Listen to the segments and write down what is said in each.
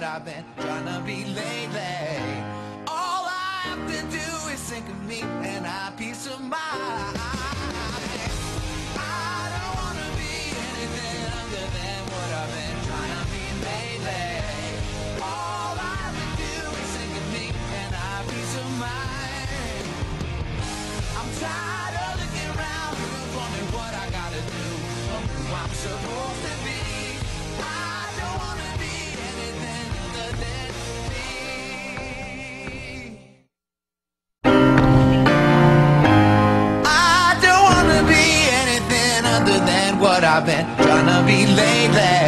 I've been trying to be lately. All I have to do is think of me and I peace of mind. I don't wanna be anything other than what I've been trying to be lately. All I have to do is think of me and I peace of mind. I'm tired of looking around, wondering what I gotta do, who I'm supposed to be. Other than what I've been trying to be lately.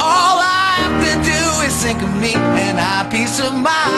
All I have to do is think of me and I peace of mind.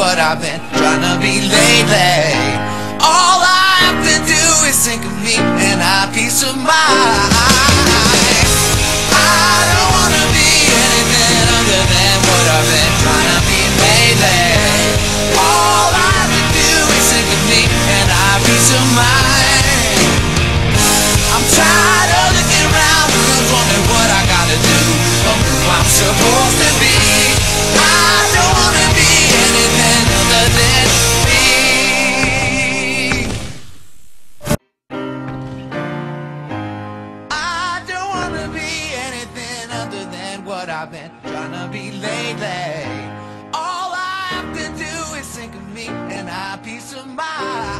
What I've been trying to be lately. All I have to do is think of me and I peace of mind. Than what I've been trying to be lately. All I have to do is think of me and I peace of mind.